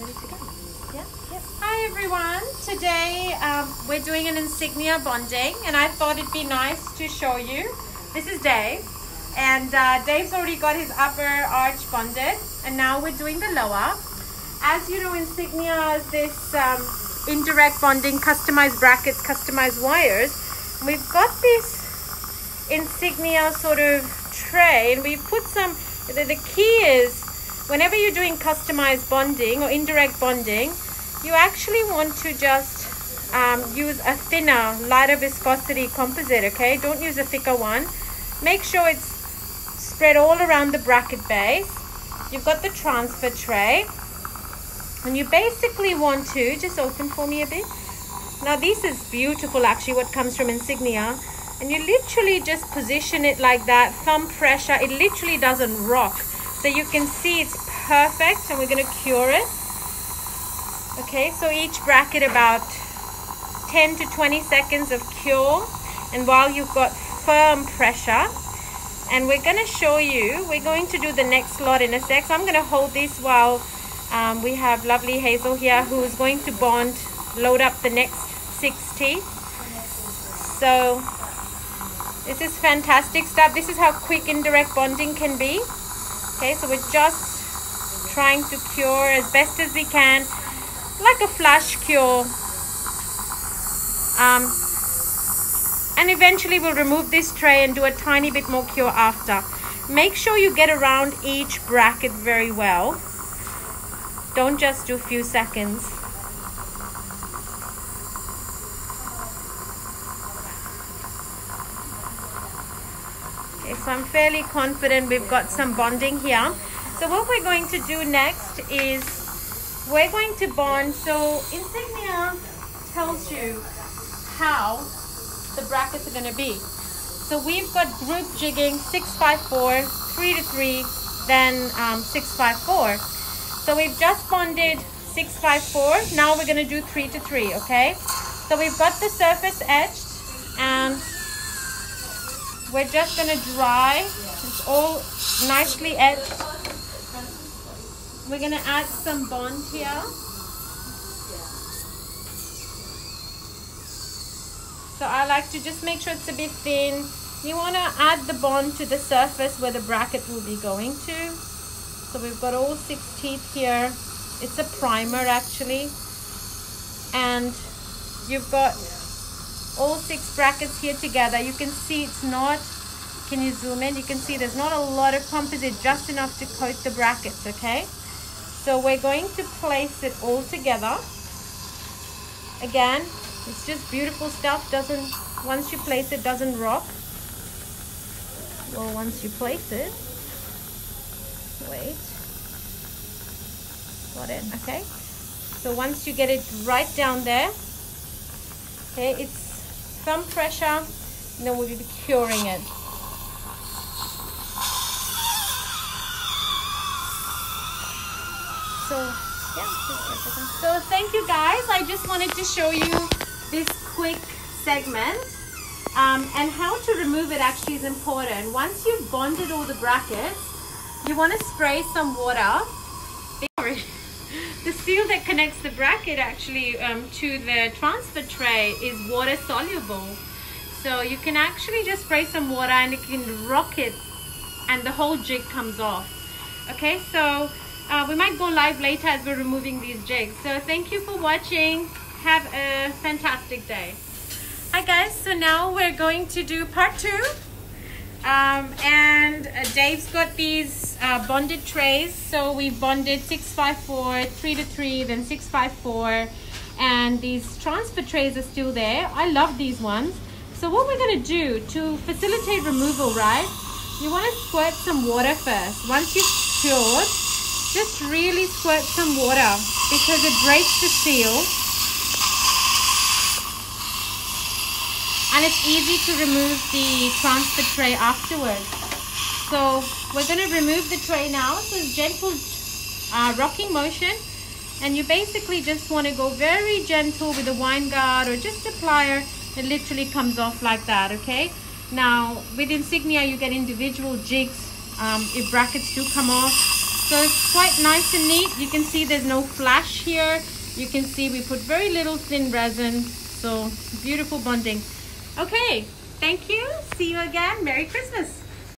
ready to go. Yeah, yeah. Hi everyone. Today um, we're doing an insignia bonding, and I thought it'd be nice to show you. This is Dave, and uh, Dave's already got his upper arch bonded, and now we're doing the lower. As you know, insignia is this um, indirect bonding, customized brackets, customized wires. We've got this insignia sort of tray, and we've put some. The, the key is whenever you're doing customized bonding or indirect bonding, you actually want to just um, use a thinner, lighter viscosity composite, okay? Don't use a thicker one. Make sure it's spread all around the bracket base. You've got the transfer tray. And you basically want to, just open for me a bit. Now this is beautiful actually what comes from Insignia. And you literally just position it like that, thumb pressure. It literally doesn't rock so you can see it's perfect and we're going to cure it. Okay, so each bracket about 10 to 20 seconds of cure. And while you've got firm pressure, and we're going to show you, we're going to do the next lot in a sec. So I'm going to hold this while um, we have lovely Hazel here who's going to bond, load up the next six teeth. So this is fantastic stuff. This is how quick indirect bonding can be. Okay, so we're just trying to cure as best as we can, like a flash cure. Um, and eventually we'll remove this tray and do a tiny bit more cure after. Make sure you get around each bracket very well. Don't just do a few seconds. So I'm fairly confident we've got some bonding here. So what we're going to do next is we're going to bond. So Insignia tells you how the brackets are going to be. So we've got group jigging 654, 3 to 3, then um, 654. So we've just bonded 654. Now we're going to do 3 to 3, okay? So we've got the surface etched and we're just gonna dry. It's all nicely etched. We're gonna add some bond here. So I like to just make sure it's a bit thin. You wanna add the bond to the surface where the bracket will be going to. So we've got all six teeth here. It's a primer actually. And you've got all six brackets here together. You can see it's not can you zoom in? You can see there's not a lot of composite just enough to coat the brackets okay? So we're going to place it all together. Again it's just beautiful stuff doesn't once you place it doesn't rock. Well once you place it wait. Got it okay. So once you get it right down there okay it's thumb pressure and then we'll be curing it. So yeah, so thank you guys. I just wanted to show you this quick segment um, and how to remove it actually is important. Once you've bonded all the brackets, you want to spray some water. The seal that connects the bracket actually um, to the transfer tray is water soluble. So you can actually just spray some water and it can rock it and the whole jig comes off. Okay, so uh, we might go live later as we're removing these jigs. So thank you for watching. Have a fantastic day. Hi guys, so now we're going to do part two. Um, and uh, Dave's got these uh, bonded trays. So we bonded 654, 3 to 3, then 654. And these transfer trays are still there. I love these ones. So what we're going to do to facilitate removal, right? You want to squirt some water first. Once you've cured, just really squirt some water because it breaks the seal. And it's easy to remove the transfer tray afterwards. So we're going to remove the tray now. So it's gentle uh, rocking motion. And you basically just want to go very gentle with a Weingart or just a plier. It literally comes off like that, okay? Now, with Insignia, you get individual jigs. Um, if brackets do come off, So it's quite nice and neat. You can see there's no flash here. You can see we put very little thin resin. So beautiful bonding. Okay, thank you. See you again. Merry Christmas.